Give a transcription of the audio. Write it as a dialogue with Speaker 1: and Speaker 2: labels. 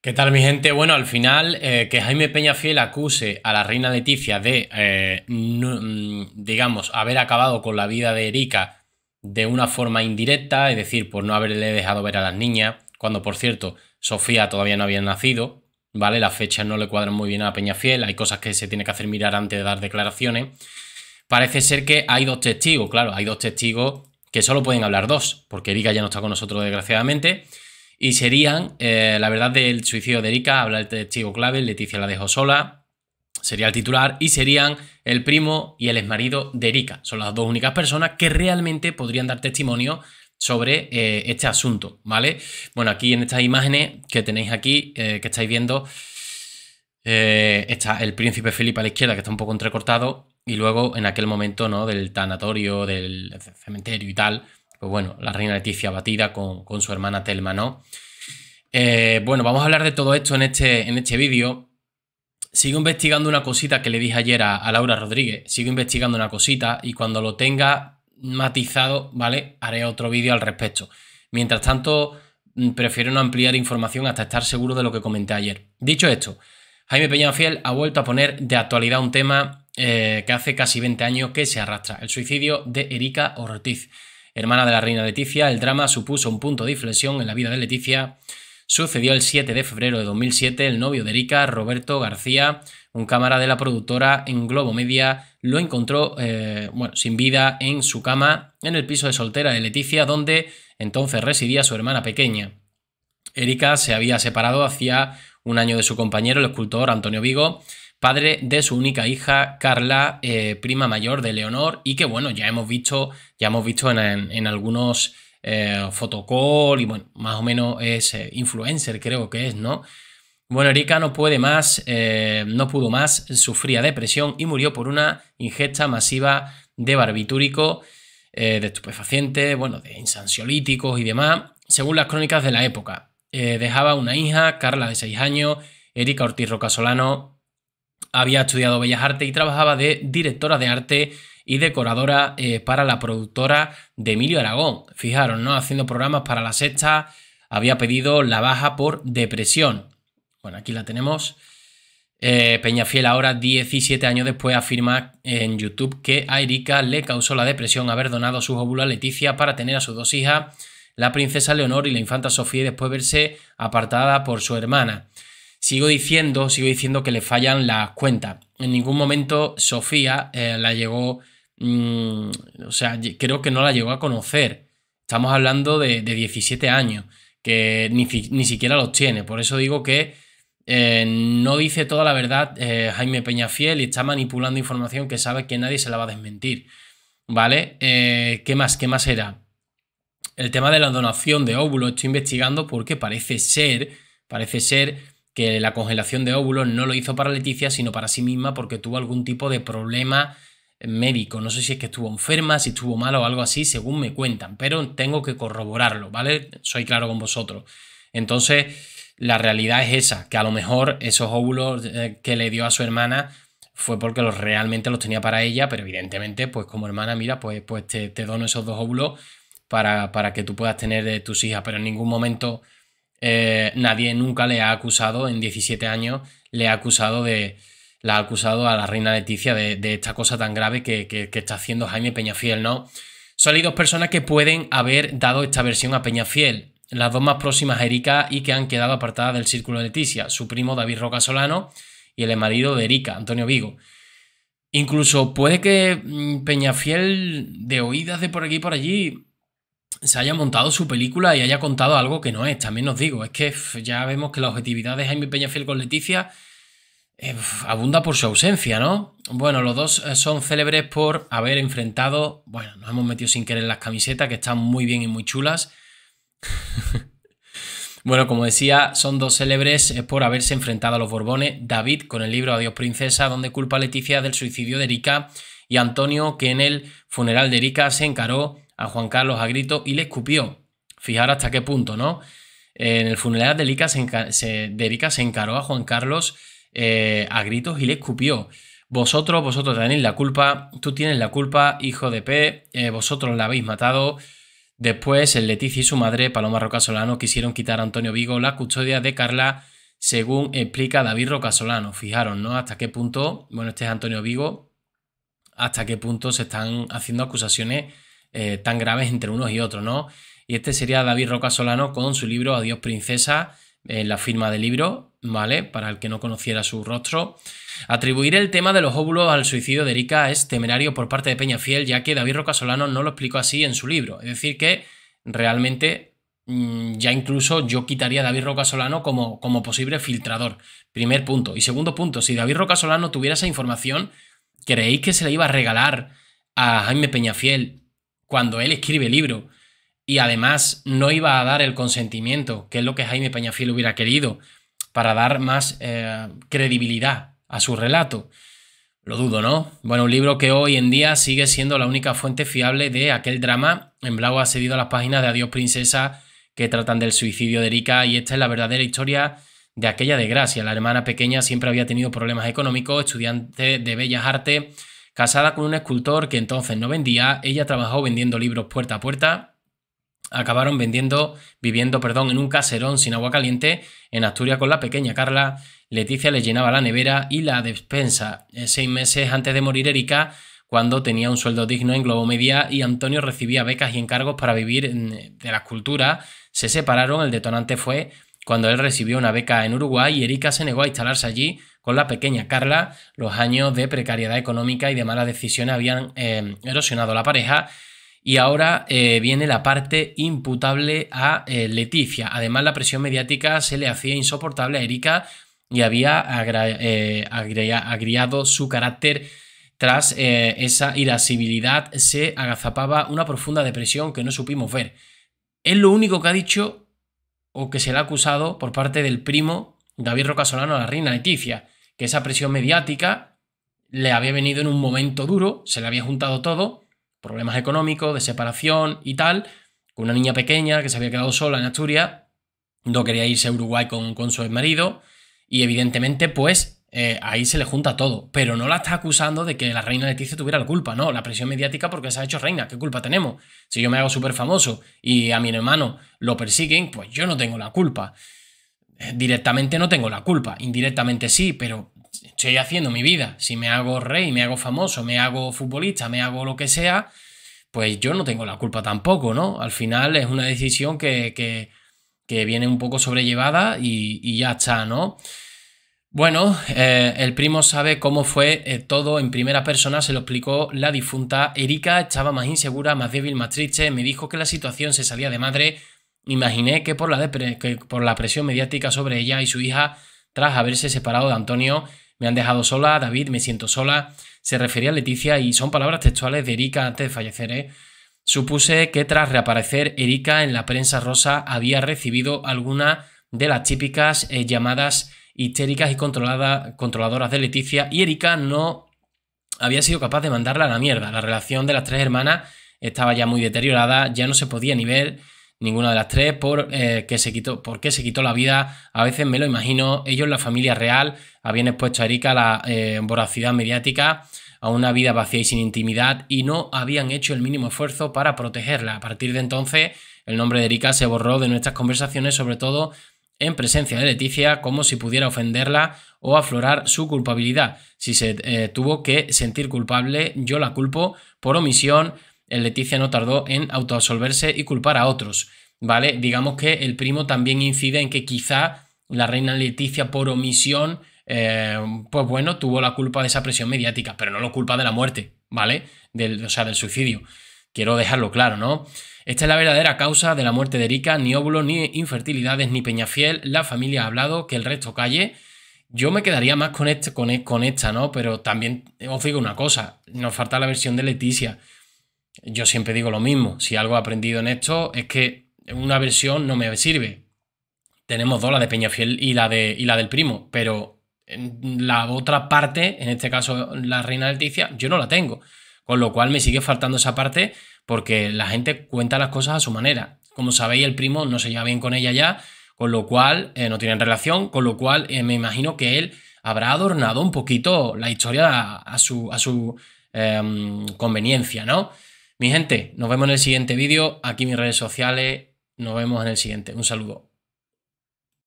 Speaker 1: ¿Qué tal mi gente? Bueno, al final eh, que Jaime Peñafiel acuse a la reina Leticia de, eh, mm, digamos, haber acabado con la vida de Erika de una forma indirecta, es decir, por no haberle dejado ver a las niñas, cuando por cierto Sofía todavía no había nacido, ¿vale? Las fechas no le cuadran muy bien a Peñafiel, hay cosas que se tiene que hacer mirar antes de dar declaraciones. Parece ser que hay dos testigos, claro, hay dos testigos que solo pueden hablar dos, porque Erika ya no está con nosotros desgraciadamente y serían, eh, la verdad del suicidio de Erika, habla el testigo clave, Leticia la dejó sola, sería el titular, y serían el primo y el exmarido de Erika. Son las dos únicas personas que realmente podrían dar testimonio sobre eh, este asunto, ¿vale? Bueno, aquí en estas imágenes que tenéis aquí, eh, que estáis viendo, está el príncipe Felipe a la izquierda, que está un poco entrecortado, y luego en aquel momento, ¿no? Del tanatorio, del cementerio y tal, pues bueno, la reina Leticia batida con, su hermana Telma, ¿no? Eh, bueno, vamos a hablar de todo esto en este, en este vídeo. Sigo investigando una cosita que le dije ayer a, Laura Rodríguez. Sigo investigando una cosita y cuando lo tenga matizado, ¿vale? Haré otro vídeo al respecto. Mientras tanto, mm, prefiero no ampliar información hasta estar seguro de lo que comenté ayer. Dicho esto, Jaime Peñafiel ha vuelto a poner de actualidad un tema eh, que hace casi 20 años que se arrastra, el suicidio de Erika Ortiz. Hermana de la reina Leticia, el drama supuso un punto de inflexión en la vida de Leticia. Sucedió el 7 de febrero de 2007, el novio de Erika, Roberto García, un cámara de la productora en Globo Media, lo encontró eh, bueno, sin vida en su cama en el piso de soltera de Leticia, donde entonces residía su hermana pequeña. Erika se había separado hacía un año de su compañero, el escultor Antonio Vigo, padre de su única hija, Carla, eh, prima mayor de Leonor, y que bueno, ya hemos visto, ya hemos visto en, algunos eh, fotocall y bueno, más o menos es eh, influencer, creo que es, ¿no? Bueno, Erika no puede más, no pudo más, sufría depresión y murió por una ingesta masiva de barbitúrico, de estupefacientes, bueno, de insansiolíticos y demás, según las crónicas de la época. dejaba una hija, Carla de 6 años, Erika Ortiz Rocasolano, había estudiado Bellas Artes y trabajaba de directora de arte y decoradora eh, para la productora de Emilio Aragón. Fijaros, ¿no? Haciendo programas para la sexta, había pedido la baja por depresión. Bueno, aquí la tenemos. Eh, Peñafiel ahora, 17 años después, afirma en YouTube que a Erika le causó la depresión haber donado sus óvulos a Leticia para tener a sus dos hijas, la princesa Leonor y la infanta Sofía, y después verse apartada por su hermana. Sigo diciendo, sigo diciendo que le fallan las cuentas. En ningún momento Sofía eh, la llegó, mm, o sea, creo que no la llegó a conocer. Estamos hablando de, 17 años, que ni, siquiera los tiene. Por eso digo que eh, no dice toda la verdad eh, Jaime Peñafiel y está manipulando información que sabe que nadie se la va a desmentir. ¿Vale? ¿Qué más? ¿Qué más era? El tema de la donación de óvulos estoy investigando porque parece ser, parece ser que la congelación de óvulos no lo hizo para Leticia, sino para sí misma porque tuvo algún tipo de problema médico. No sé si es que estuvo enferma, si estuvo mal o algo así, según me cuentan, pero tengo que corroborarlo, ¿vale? Soy claro con vosotros. Entonces, la realidad es esa, que a lo mejor esos óvulos eh, que le dio a su hermana fue porque los realmente los tenía para ella, pero evidentemente, pues como hermana, mira, pues, pues te, dono esos dos óvulos para, para que tú puedas tener tus hijas, pero en ningún momento eh, nadie nunca le ha acusado, en 17 años, le ha acusado de. La ha acusado a la reina Leticia de, esta cosa tan grave que, está haciendo Jaime Peñafiel, ¿no? Son hay dos personas que pueden haber dado esta versión a Peñafiel. Las dos más próximas a Erika y que han quedado apartadas del círculo de Leticia, su primo David Roca Solano y el marido de Erika, Antonio Vigo. Incluso puede que mm, Peñafiel, de oídas de por aquí y por allí, se haya montado su película y haya contado algo que no es. También os digo, es que ya vemos que la objetividad de Jaime Peñafiel con Leticia eh, abunda por su ausencia, ¿no? Bueno, los dos eh, son célebres por haber enfrentado, bueno, nos hemos metido sin querer las camisetas que están muy bien y muy chulas. bueno, como decía, son dos célebres eh, por haberse enfrentado a los Borbones. David con el libro Adiós Princesa, donde culpa a Leticia del suicidio de Erika, y Antonio, que en el funeral de Erika se encaró a Juan Carlos a grito y le escupió. Fijar hasta qué punto, ¿no? En el funeral de Erika se, encaró a Juan Carlos eh, a gritos y le escupió. Vosotros, vosotros tenéis la culpa, tú tienes la culpa, hijo de P, eh, vosotros la habéis matado. Después, el Leticia y su madre, Paloma Roca Solano, quisieron quitar a Antonio Vigo la custodia de Carla según explica David Rocasolano. Fijaros, ¿no? Hasta qué punto, bueno, este es Antonio Vigo, hasta qué punto se están haciendo acusaciones eh, tan graves entre unos y otros, ¿no? Y este sería David Rocasolano con su libro Adiós Princesa, en la firma del libro, ¿vale? Para el que no conociera su rostro. Atribuir el tema de los óvulos al suicidio de Erika es temerario por parte de Peñafiel, ya que David Rocasolano no lo explicó así en su libro. Es decir, que realmente mm, ya incluso yo quitaría a David Rocasolano como, como posible filtrador. Primer punto. Y segundo punto, si David Rocasolano tuviera esa información, ¿creéis que se le iba a regalar a Jaime Peñafiel cuando él escribe el libro? y además no iba a dar el consentimiento, que es lo que Jaime Peñafiel hubiera querido, para dar más eh, credibilidad a su relato. Lo dudo, ¿no? Bueno, un libro que hoy en día sigue siendo la única fuente fiable de aquel drama. En Blau ha cedido a las páginas de Adiós Princesa que tratan del suicidio de Erika y esta es la verdadera historia de aquella desgracia. La hermana pequeña siempre había tenido problemas económicos, estudiante de bellas artes, casada con un escultor que entonces no vendía. Ella trabajó vendiendo libros puerta a puerta acabaron vendiendo, viviendo, perdón, en un caserón sin agua caliente en Asturias con la pequeña Carla. Leticia le llenaba la nevera y la despensa. Eh, seis meses antes de morir Erika, cuando tenía un sueldo digno en Globo Media y Antonio recibía becas y encargos para vivir de la cultura, se separaron. El detonante fue cuando él recibió una beca en Uruguay y Erika se negó a instalarse allí con la pequeña Carla. Los años de precariedad económica y de malas decisiones habían eh, erosionado la pareja y ahora eh, viene la parte imputable a eh, Leticia. Además, la presión mediática se le hacía insoportable a Erika y había eh, agriado su carácter. Tras esa irascibilidad se agazapaba una profunda depresión que no supimos ver. Es lo único que ha dicho o que se le ha acusado por parte del primo David Rocasolano a la reina Leticia, que esa presión mediática le había venido en un momento duro, se le había juntado todo problemas económicos, de separación y tal, con una niña pequeña que se había quedado sola en Asturias, no quería irse a Uruguay con, con su marido, y evidentemente, pues eh, ahí se le junta todo. Pero no la está acusando de que la reina Leticia tuviera la culpa, no, la presión mediática porque se ha hecho reina, ¿qué culpa tenemos? Si yo me hago súper famoso y a mi hermano lo persiguen, pues yo no tengo la culpa. Directamente no tengo la culpa, indirectamente sí, pero estoy haciendo mi vida. Si me hago rey, me hago famoso, me hago futbolista, me hago lo que sea, pues yo no tengo la culpa tampoco, ¿no? Al final es una decisión que, que, viene un poco sobrellevada y, ya está, ¿no? Bueno, eh, el primo sabe cómo fue eh, todo en primera persona, se lo explicó la difunta. Erika estaba más insegura, más débil, más triste. Me dijo que la situación se salía de madre. Imaginé que por la, presión mediática sobre ella y su hija, tras haberse separado de Antonio, me han dejado sola, David, me siento sola. Se refería a Leticia y son palabras textuales de Erika antes de fallecer. ¿eh? Supuse que tras reaparecer, Erika en la prensa rosa había recibido alguna de las típicas eh, llamadas histéricas y controladoras de Leticia y Erika no había sido capaz de mandarla a la mierda. La relación de las tres hermanas estaba ya muy deteriorada, ya no se podía ni ver ninguna de las tres, por, eh, que se quitó, por qué se quitó la vida. A veces me lo imagino, ellos, la familia real, habían expuesto a Erika a la eh, voracidad mediática, a una vida vacía y sin intimidad, y no habían hecho el mínimo esfuerzo para protegerla. A partir de entonces, el nombre de Erika se borró de nuestras conversaciones, sobre todo en presencia de Leticia, como si pudiera ofenderla o aflorar su culpabilidad. Si se eh, tuvo que sentir culpable, yo la culpo por omisión Leticia no tardó en autoabsolverse y culpar a otros, ¿vale? Digamos que el primo también incide en que quizá la reina Leticia por omisión, eh, pues bueno, tuvo la culpa de esa presión mediática, pero no lo culpa de la muerte, ¿vale? Del, o sea, del suicidio. Quiero dejarlo claro, ¿no? Esta es la verdadera causa de la muerte de Erika, ni óvulos, ni infertilidades, ni Peñafiel. La familia ha hablado, que el resto calle. Yo me quedaría más con, este, con, con esta, ¿no? Pero también os digo una cosa, nos falta la versión de Leticia yo siempre digo lo mismo, si algo he aprendido en esto es que una versión no me sirve. Tenemos dos, la de Peñafiel y la, de, y la del primo, pero la otra parte, en este caso la reina Leticia, yo no la tengo. Con lo cual me sigue faltando esa parte porque la gente cuenta las cosas a su manera. Como sabéis, el primo no se lleva bien con ella ya, con lo cual eh, no tienen relación, con lo cual eh, me imagino que él habrá adornado un poquito la historia a, su, a su em, conveniencia, ¿no? Mi gente, nos vemos en el siguiente vídeo, aquí mis redes sociales, nos vemos en el siguiente. Un saludo.